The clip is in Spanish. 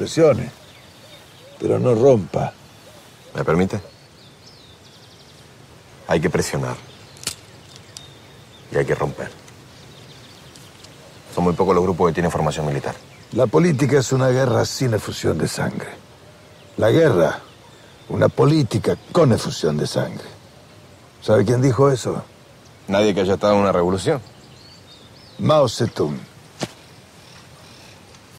Presione, pero no rompa. ¿Me permite? Hay que presionar. Y hay que romper. Son muy pocos los grupos que tienen formación militar. La política es una guerra sin efusión de sangre. La guerra, una política con efusión de sangre. ¿Sabe quién dijo eso? Nadie que haya estado en una revolución. Mao Zedong.